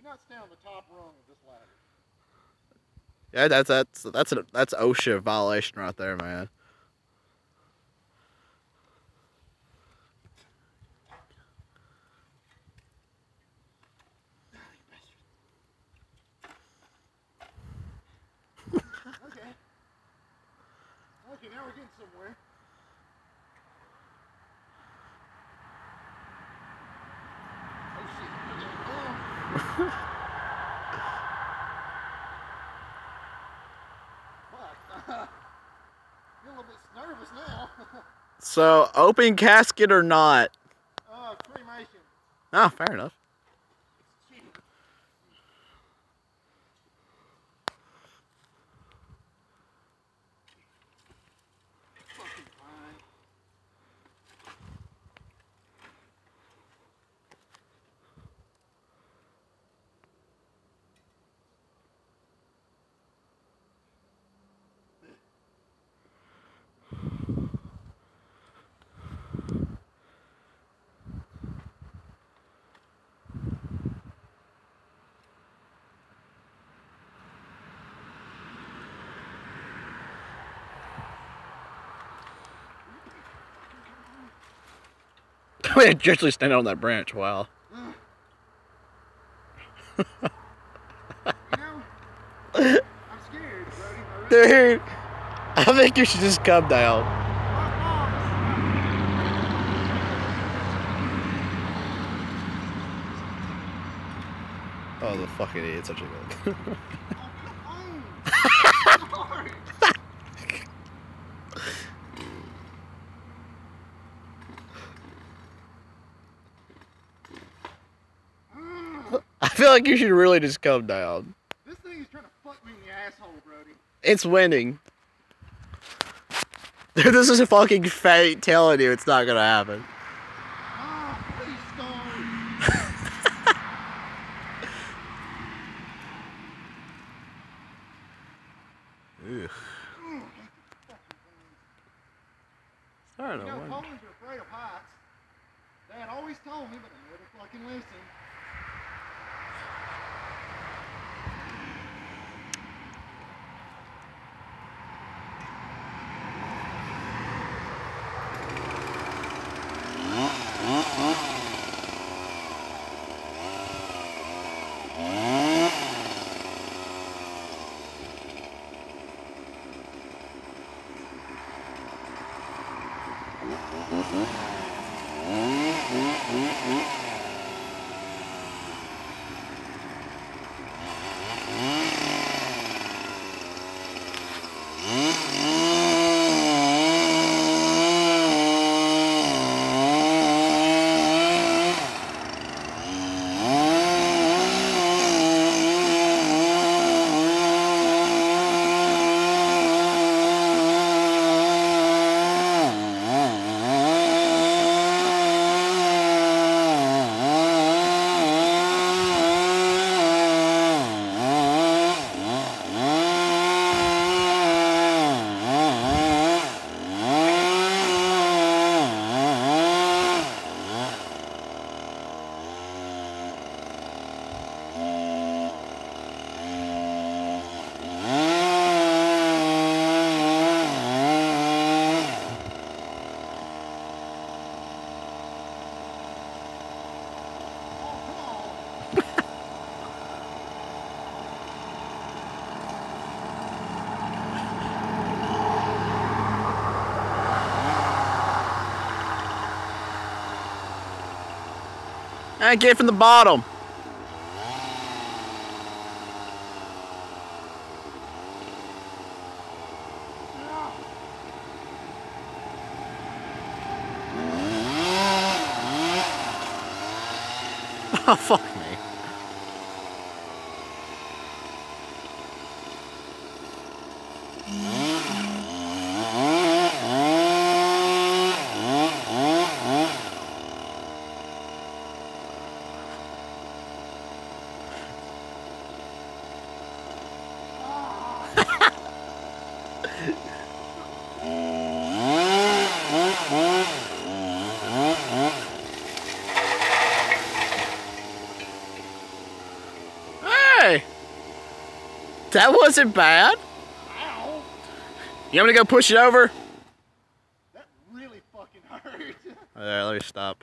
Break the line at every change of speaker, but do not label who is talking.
Do not stay on the top rung of this ladder. Yeah, that's that's that's a that's OSHA violation right there, man.
okay. Okay, now we're getting somewhere.
So, open casket or not?
uh, cremation.
Oh, fair enough. Wait, actually standing on that branch. Wow.
You know, I'm scared, Brody.
Dude, I think you should just come down. Oh, the fucking idiot, such a good. Feel like you should really just come down.
This thing is trying to fuck me in the asshole, Brody.
It's winning. Dude, this is a fucking fate telling you it's not gonna happen.
Ah, please stop.
Ugh. Starting
You
to
know,
wonder.
Are afraid of heights. Dad always told me, but I never fucking listened. Oh,
I get from the bottom. Oh, fuck me. Hey! That wasn't bad.
Ow!
You want me to go push it over?
That really fucking hurt.
Alright, let me stop.